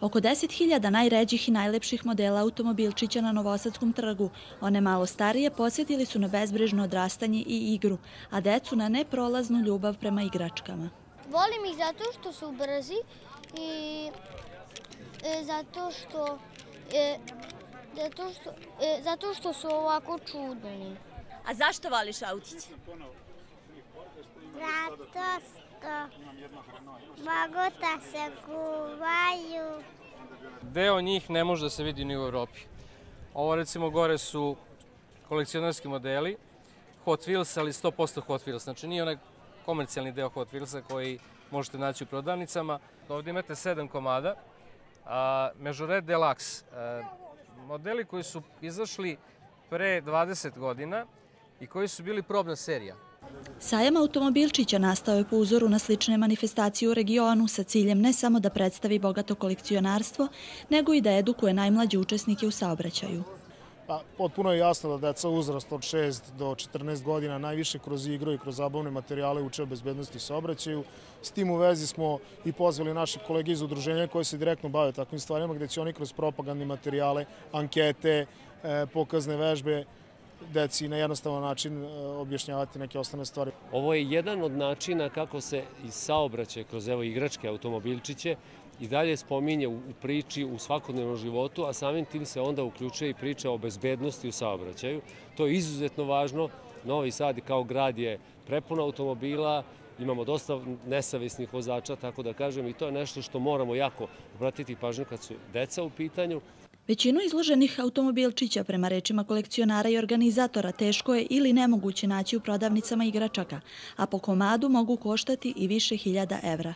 Oko 10.000 najređih i najlepših modela automobilčića na Novosadskom trgu. One malo starije posjetili su na bezbrežno odrastanje i igru, a decu na neprolaznu ljubav prema igračkama. Volim ih zato što su brzi i e, zato što e, zato što, e, zato što su ovako čudni. A zašto voliš autiće? Zato da se kuvaju. Deo njih ne može da se vidi ni u Evropi. Ovo recimo gore su kolekcionarski modeli, Hot Wheels, ali 100% Hot Wheels. Znači nije onaj komercijalni deo Hot Wheelsa koji možete naći u prodavnicama. Ovdje imate sedam komada. A, Mežoret Deluxe, a, modeli koji su izašli pre 20 godina i koji su bili probna serija. Sajam automobilčića nastao je po uzoru na slične manifestacije u regionu sa ciljem ne samo da predstavi bogato kolekcionarstvo, nego i da edukuje najmlađe učesnike u saobraćaju. Pa, potpuno je jasno da deca uzrast od 6 do 14 godina najviše kroz igru i kroz zabavne materijale uče o bezbednosti saobraćaju. S tim u vezi smo i pozvali naše kolege iz udruženja koje se direktno bave takvim stvarima, gde će oni kroz propagandne materijale, ankete, e, pokazne vežbe, deci na jednostavan način e, objašnjavati neke osnovne stvari. Ovo je jedan od načina kako se iz saobraćaja kroz evo igračke automobilčiće i dalje spominje u priči u svakodnevnom životu, a samim tim se onda uključuje i priča o bezbednosti u saobraćaju. To je izuzetno važno. Novi Sad kao grad je prepun automobila, imamo dosta nesavesnih vozača, tako da kažem, i to je nešto što moramo jako obratiti pažnju kad su deca u pitanju. Većinu izloženih automobilčića prema rečima kolekcionara i organizatora teško je ili nemoguće naći u prodavnicama igračaka, a po komadu mogu koštati i više hiljada evra.